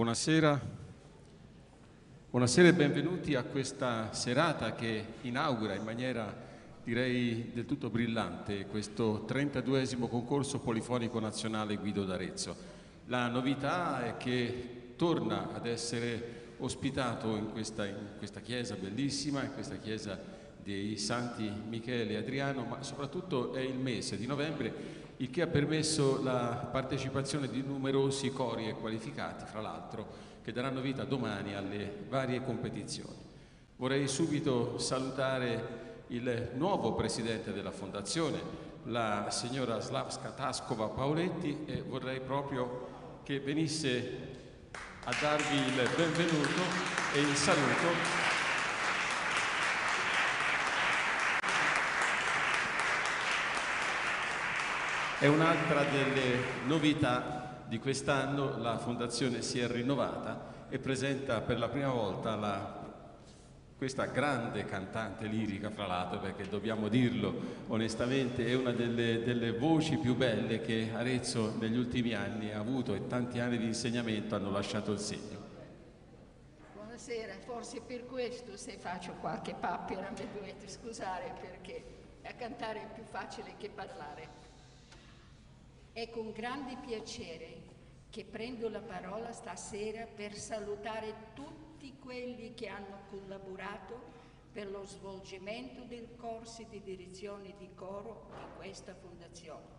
Buonasera. Buonasera e benvenuti a questa serata che inaugura in maniera direi del tutto brillante questo 32esimo concorso polifonico nazionale Guido d'Arezzo. La novità è che torna ad essere ospitato in questa, in questa chiesa bellissima, in questa chiesa dei Santi Michele e Adriano, ma soprattutto è il mese di novembre il che ha permesso la partecipazione di numerosi cori e qualificati, fra l'altro, che daranno vita domani alle varie competizioni. Vorrei subito salutare il nuovo presidente della fondazione, la signora Slavska Taskova Paoletti e vorrei proprio che venisse a darvi il benvenuto e il saluto È un'altra delle novità di quest'anno, la Fondazione si è rinnovata e presenta per la prima volta la, questa grande cantante lirica, fra l'altro, perché dobbiamo dirlo onestamente, è una delle, delle voci più belle che Arezzo negli ultimi anni ha avuto e tanti anni di insegnamento hanno lasciato il segno. Buonasera, forse per questo se faccio qualche papera mi dovete scusare perché a cantare è più facile che parlare. È con grande piacere che prendo la parola stasera per salutare tutti quelli che hanno collaborato per lo svolgimento dei corsi di direzione di coro di questa fondazione.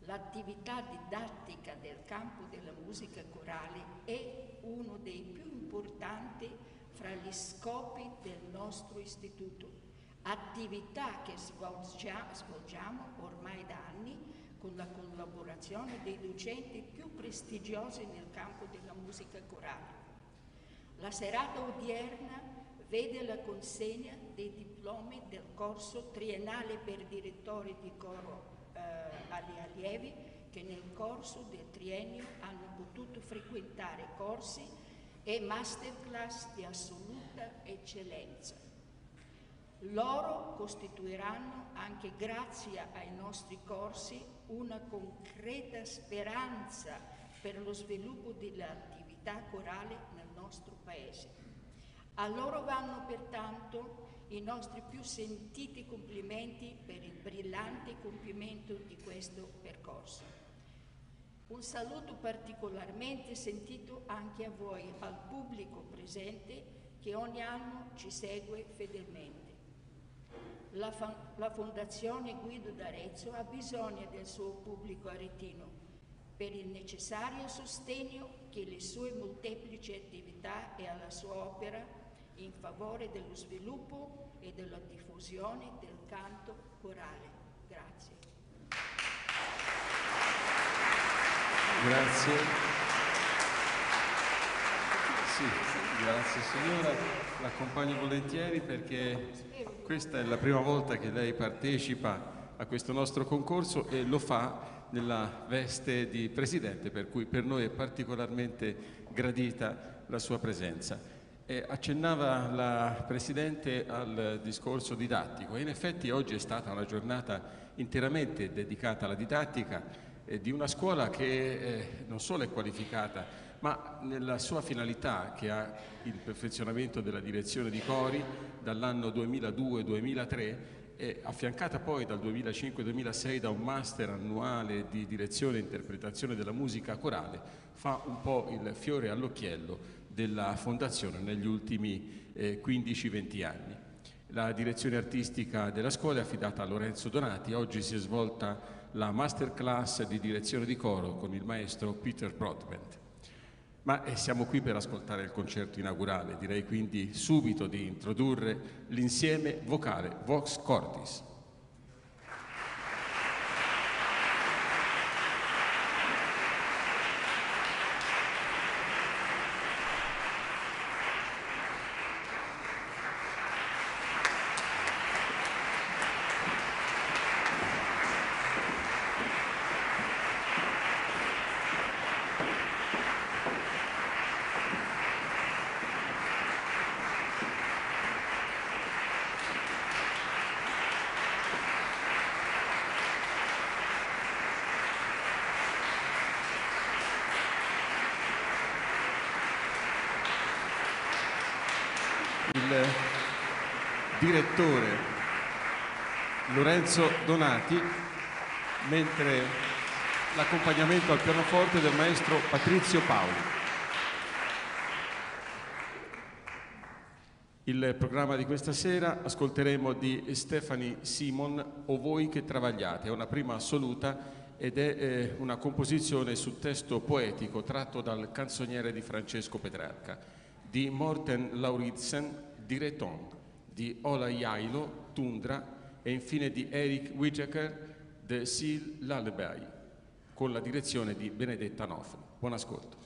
L'attività didattica del campo della musica corale è uno dei più importanti fra gli scopi del nostro istituto, attività che svolgiamo ormai da anni con la collaborazione dei docenti più prestigiosi nel campo della musica corale. La serata odierna vede la consegna dei diplomi del corso triennale per direttori di coro eh, agli allievi che nel corso del triennio hanno potuto frequentare corsi e masterclass di assoluta eccellenza. Loro costituiranno, anche grazie ai nostri corsi, una concreta speranza per lo sviluppo dell'attività corale nel nostro Paese. A loro vanno pertanto i nostri più sentiti complimenti per il brillante compimento di questo percorso. Un saluto particolarmente sentito anche a voi, al pubblico presente che ogni anno ci segue fedelmente. La, la Fondazione Guido d'Arezzo ha bisogno del suo pubblico aretino per il necessario sostegno che le sue molteplici attività e alla sua opera in favore dello sviluppo e della diffusione del canto corale. Grazie. Grazie. Sì, grazie signora, l'accompagno volentieri perché questa è la prima volta che lei partecipa a questo nostro concorso e lo fa nella veste di presidente, per cui per noi è particolarmente gradita la sua presenza. E accennava la Presidente al discorso didattico e in effetti oggi è stata una giornata interamente dedicata alla didattica eh, di una scuola che eh, non solo è qualificata ma nella sua finalità che ha il perfezionamento della direzione di cori dall'anno 2002-2003 è affiancata poi dal 2005-2006 da un master annuale di direzione e interpretazione della musica corale, fa un po' il fiore all'occhiello della fondazione negli ultimi eh, 15-20 anni. La direzione artistica della scuola è affidata a Lorenzo Donati, oggi si è svolta la masterclass di direzione di coro con il maestro Peter Broadbent. Ma eh, siamo qui per ascoltare il concerto inaugurale, direi quindi subito di introdurre l'insieme vocale Vox Cordis. Direttore Lorenzo Donati, mentre l'accompagnamento al pianoforte del maestro Patrizio Paoli. Il programma di questa sera ascolteremo di Stephanie Simon O voi che travagliate, è una prima assoluta ed è eh, una composizione su testo poetico tratto dal canzoniere di Francesco Petrarca, di Morten Lauritzen di Reton, di Ola Jailo, Tundra e infine di Eric Whittaker, The Seal Lullaby, con la direzione di Benedetta Nofri. Buon ascolto.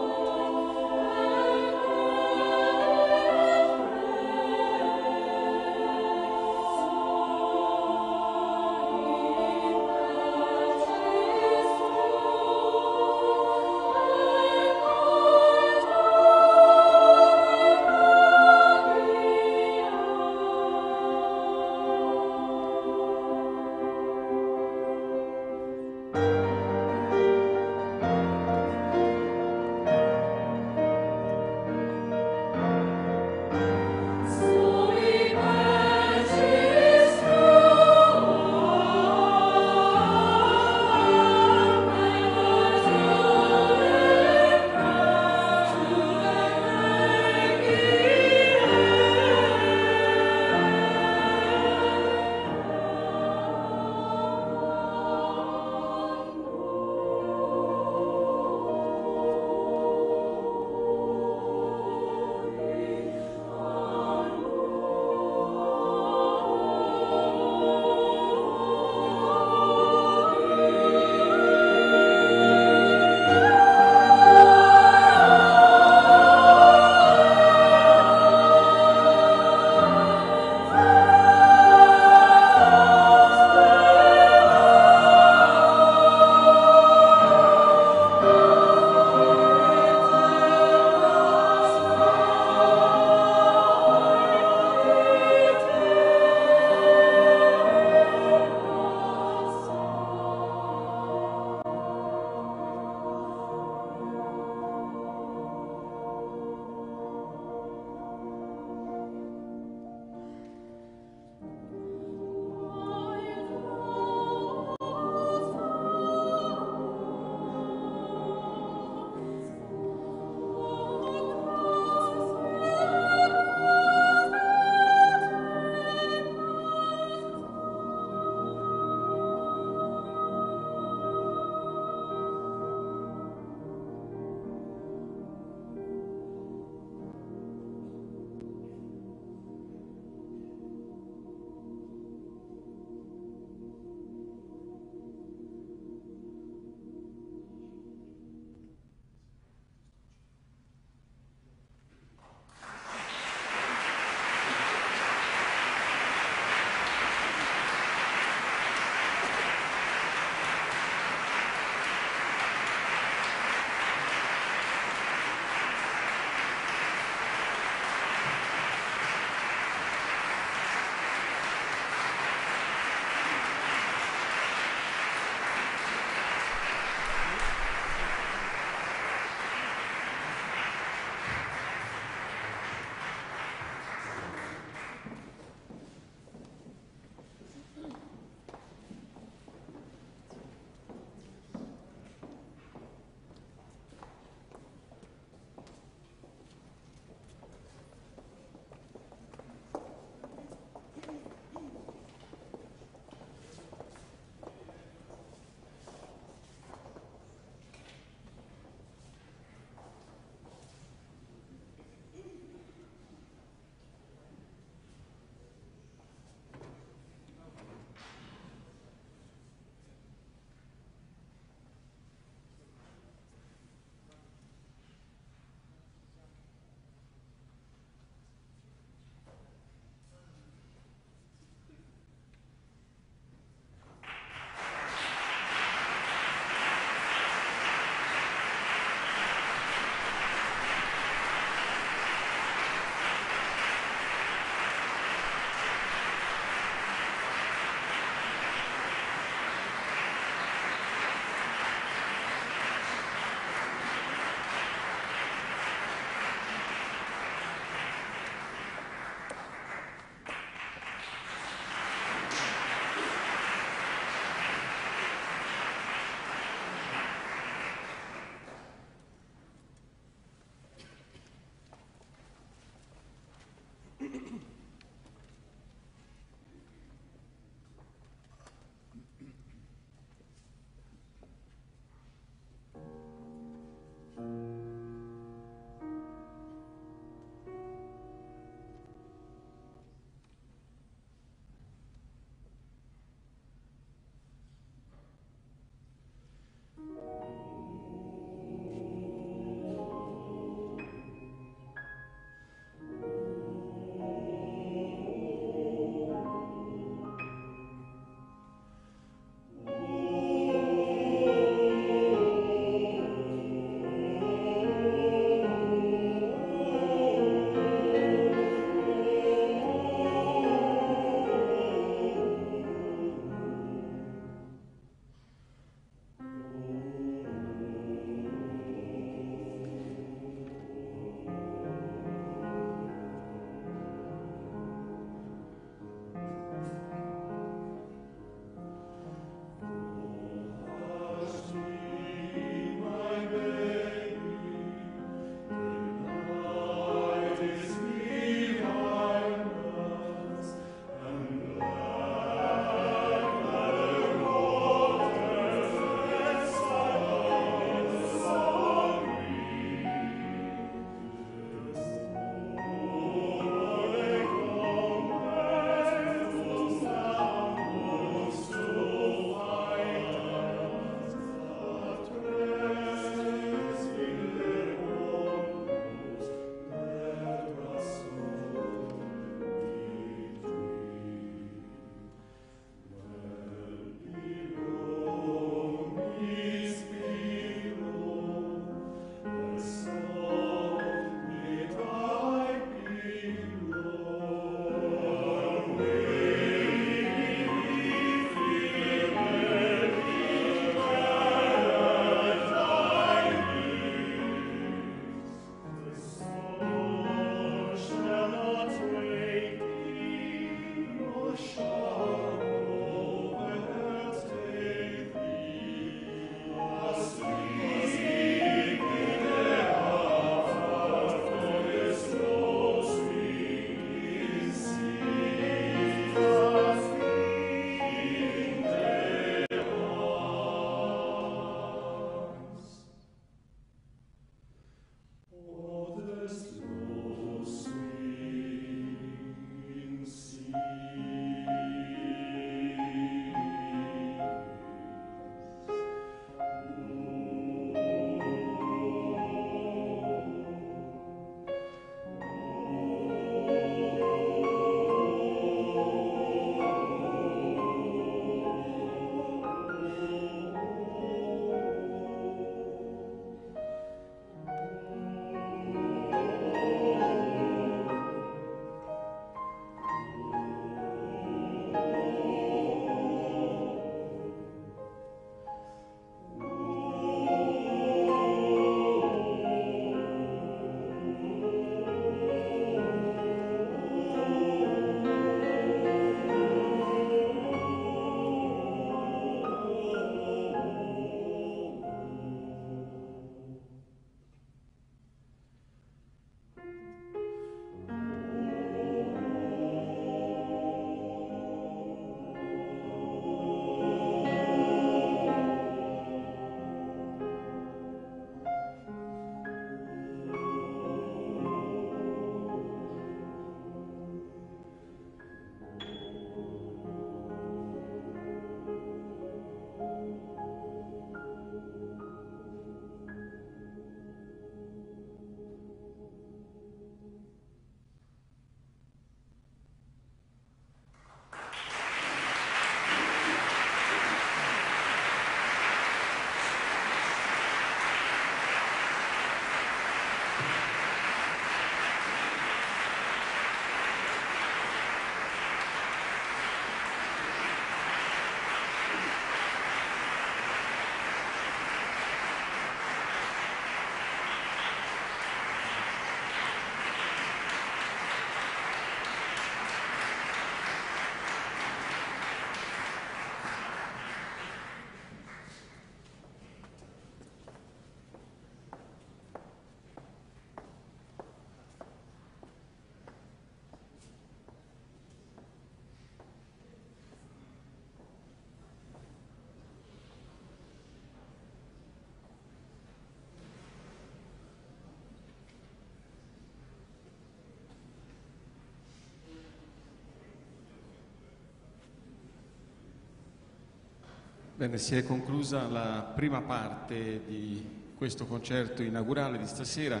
Bene, si è conclusa la prima parte di questo concerto inaugurale di stasera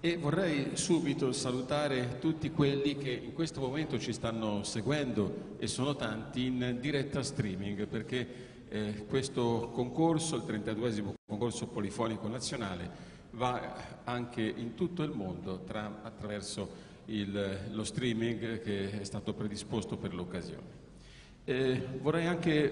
e vorrei subito salutare tutti quelli che in questo momento ci stanno seguendo e sono tanti in diretta streaming perché eh, questo concorso, il 32esimo concorso polifonico nazionale, va anche in tutto il mondo tra, attraverso il, lo streaming che è stato predisposto per l'occasione. Eh, vorrei anche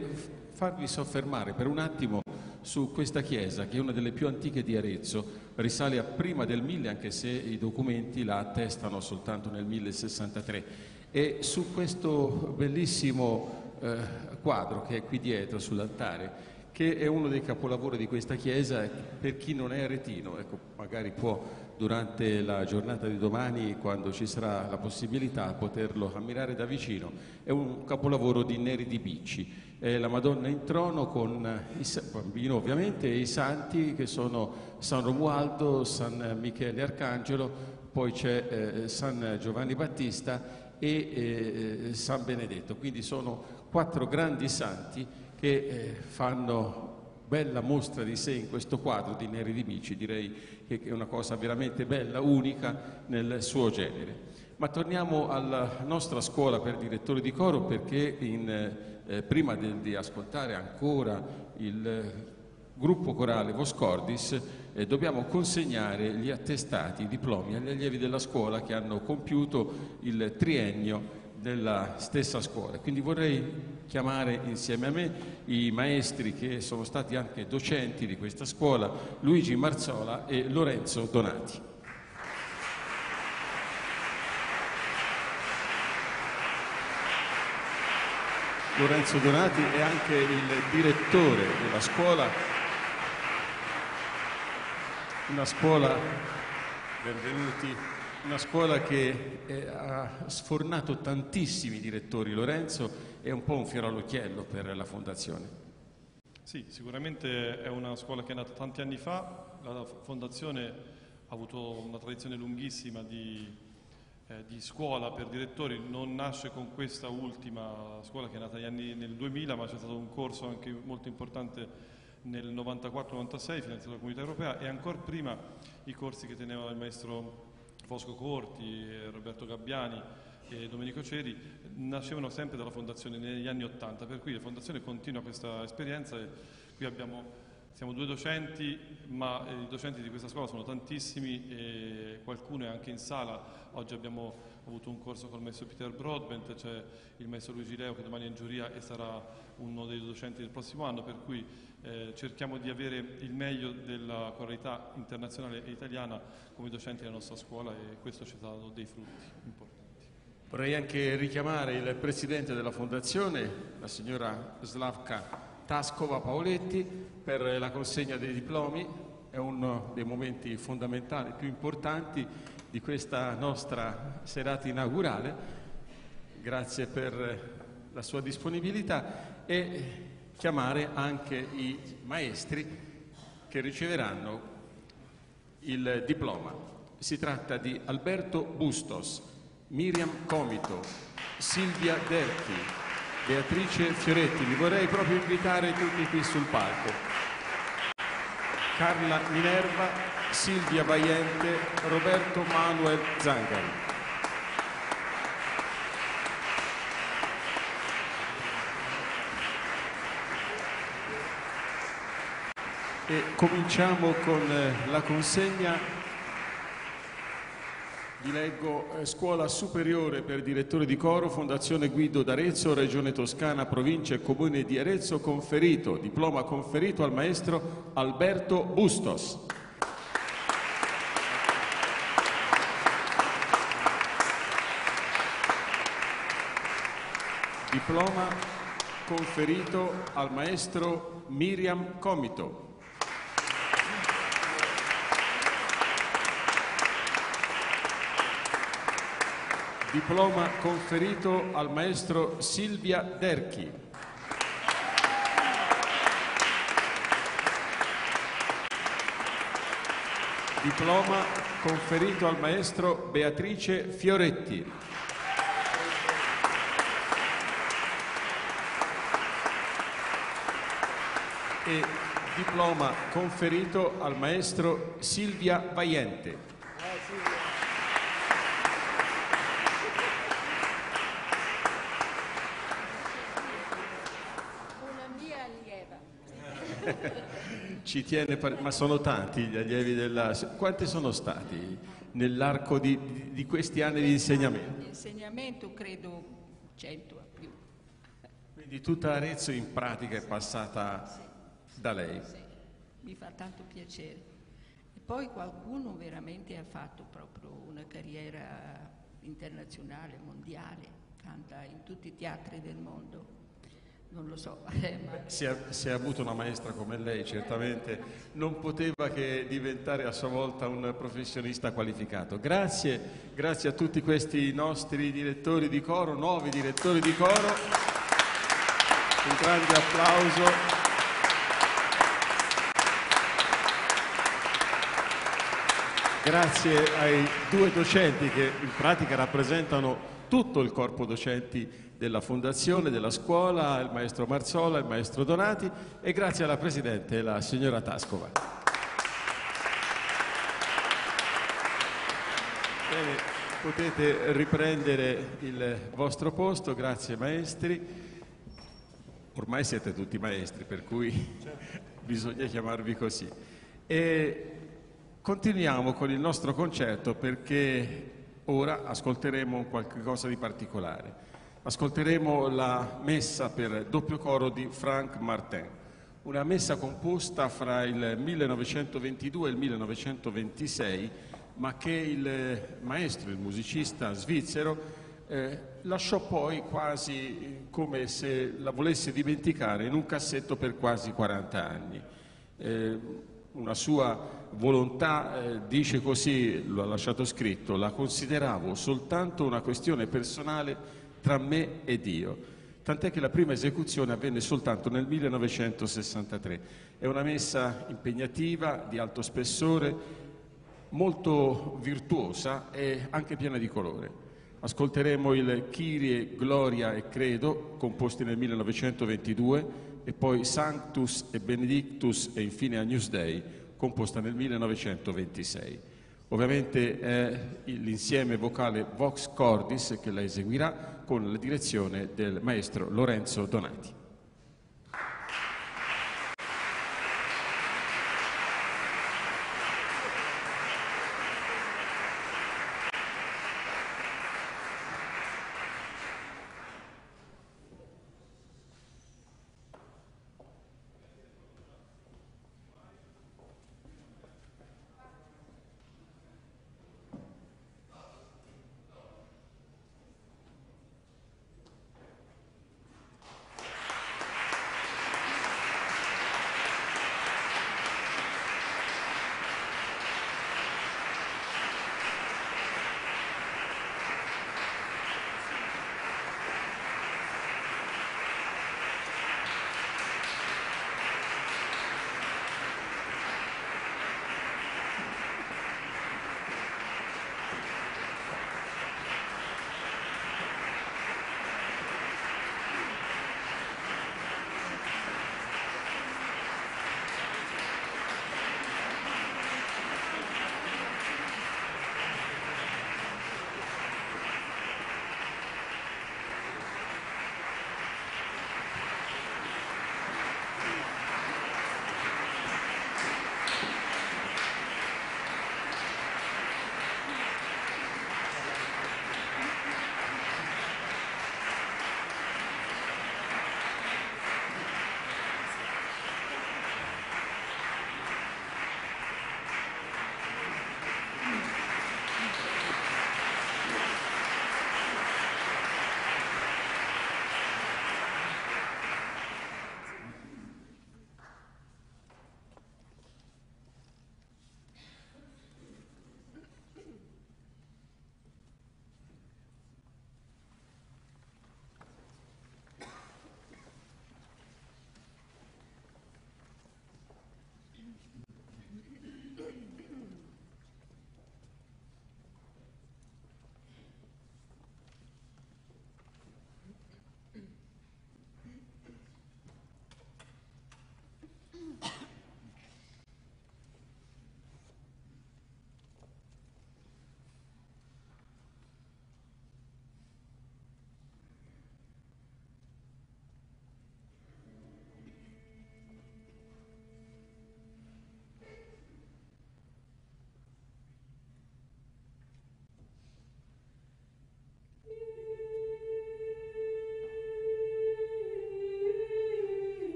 farvi soffermare per un attimo su questa chiesa che è una delle più antiche di Arezzo, risale a prima del 1000 anche se i documenti la attestano soltanto nel 1063 e su questo bellissimo eh, quadro che è qui dietro sull'altare che è uno dei capolavori di questa chiesa per chi non è aretino, ecco, magari può durante la giornata di domani, quando ci sarà la possibilità, poterlo ammirare da vicino. È un capolavoro di Neri di Bicci eh, la Madonna in trono con il bambino ovviamente e i santi che sono San Romualdo, San Michele Arcangelo, poi c'è eh, San Giovanni Battista e eh, San Benedetto. Quindi sono quattro grandi santi che eh, fanno bella mostra di sé in questo quadro di Neri di Bici, direi che è una cosa veramente bella, unica nel suo genere. Ma torniamo alla nostra scuola per direttori di coro perché in eh, prima di, di, ascoltare ancora il eh, gruppo corale Voscordis, eh, dobbiamo consegnare gli attestati, i diplomi agli allievi della scuola che hanno compiuto il triennio della stessa scuola. Quindi vorrei chiamare insieme a me i maestri che sono stati anche docenti di questa scuola, Luigi Marzola e Lorenzo Donati. Lorenzo Donati è anche il direttore della scuola, una scuola, benvenuti, una scuola che è, ha sfornato tantissimi direttori. Lorenzo è un po' un fiore all'occhiello per la fondazione. Sì, sicuramente è una scuola che è nata tanti anni fa, la fondazione ha avuto una tradizione lunghissima di eh, di scuola per direttori non nasce con questa ultima scuola che è nata anni, nel 2000, ma c'è stato un corso anche molto importante nel 94-96 finanziato dalla Comunità Europea e ancora prima i corsi che teneva il maestro Fosco Corti, Roberto Gabbiani e Domenico Ceri nascevano sempre dalla fondazione negli anni 80, per cui la fondazione continua questa esperienza e qui abbiamo siamo due docenti, ma eh, i docenti di questa scuola sono tantissimi e qualcuno è anche in sala. Oggi abbiamo avuto un corso con il maestro Peter Broadbent, c'è il maestro Luigi Leo che domani è in giuria e sarà uno dei docenti del prossimo anno, per cui eh, cerchiamo di avere il meglio della qualità internazionale e italiana come docenti della nostra scuola e questo ci ha dato dei frutti importanti. Vorrei anche richiamare il presidente della fondazione, la signora Slavka Tascova Paoletti per la consegna dei diplomi, è uno dei momenti fondamentali più importanti di questa nostra serata inaugurale. Grazie per la sua disponibilità e chiamare anche i maestri che riceveranno il diploma. Si tratta di Alberto Bustos, Miriam Comito, Silvia Derchi, Beatrice Fioretti, vi vorrei proprio invitare tutti qui sul palco. Carla Minerva, Silvia Baiente, Roberto Manuel Zangari. E cominciamo con eh, la consegna vi leggo eh, Scuola Superiore per Direttore di Coro, Fondazione Guido d'Arezzo, Regione Toscana, Provincia e Comune di Arezzo, conferito, diploma conferito al maestro Alberto Bustos. Diploma conferito al maestro Miriam Comito. Diploma conferito al maestro Silvia Derchi. Diploma conferito al maestro Beatrice Fioretti. e diploma conferito al maestro Silvia Vaiente. Ci tiene, pare- ma sono tanti gli allievi della... Quanti sono stati nell'arco di, di questi anni di insegnamento? L'insegnamento credo 100 a più. Quindi tutta Arezzo in pratica è passata da lei. Sì, mi fa tanto piacere. E poi qualcuno veramente ha fatto proprio una carriera internazionale, mondiale, canta in tutti i teatri del mondo. Non lo so, Se ha, se ha avuto una maestra come lei, certamente non poteva che diventare a sua volta un professionista qualificato. Grazie, grazie a tutti questi nostri direttori di coro, nuovi direttori di coro. Un grande applauso. Grazie ai due docenti che in pratica rappresentano tutto il corpo docenti della Fondazione, della scuola, il maestro Marzola, il maestro Donati e grazie alla Presidente, la signora Tascova. Bene, potete riprendere il vostro posto, grazie maestri. Ormai siete tutti maestri, per cui bisogna chiamarvi così. E continuiamo con il nostro concerto perché ora ascolteremo qualcosa di particolare. Ascolteremo la messa per doppio coro di Frank Martin, una messa composta fra il 1922 e il 1926, ma che il maestro, il musicista svizzero, eh, lasciò poi quasi come se la volesse dimenticare in un cassetto per quasi 40 anni. Eh, una sua volontà eh, dice così, lo ha lasciato scritto, la consideravo soltanto una questione personale tra me e Dio. Tant'è che la prima esecuzione avvenne soltanto nel 1963. È una messa impegnativa, di alto spessore, molto virtuosa e anche piena di colore. Ascolteremo il Kyrie, Gloria e Credo, composti nel 1922, e poi Sanctus e Benedictus e infine Agnus Dei, composta nel 1926. Ovviamente è l'insieme vocale Vox Cordis che la eseguirà con la direzione del maestro Lorenzo Donati.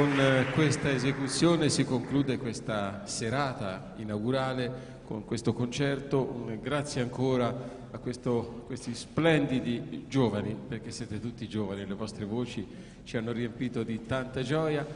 Con eh, questa esecuzione si conclude questa serata inaugurale con questo concerto. Grazie ancora a questo, questi splendidi giovani, perché siete tutti giovani, le vostre voci ci hanno riempito di tanta gioia.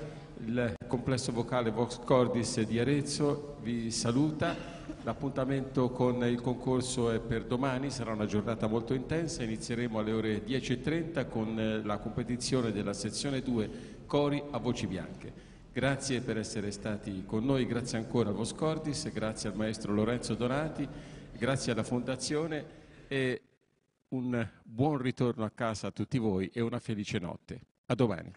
Il complesso vocale Vox Cordis di Arezzo vi saluta. L'appuntamento con il concorso è per domani, sarà una giornata molto intensa, inizieremo alle ore 10.30 con eh, la competizione della sezione 2 Cori a voci bianche. Grazie per essere stati con noi, grazie ancora a Voscordis, grazie al maestro Lorenzo Donati, grazie alla Fondazione e un buon ritorno a casa a tutti voi e una felice notte. A domani.